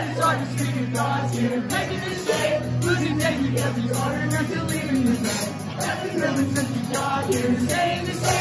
It's hard to speak your thoughts here. Making a mistake, losing technique every order, not leaving the night. Every moment since we got here, staying the same.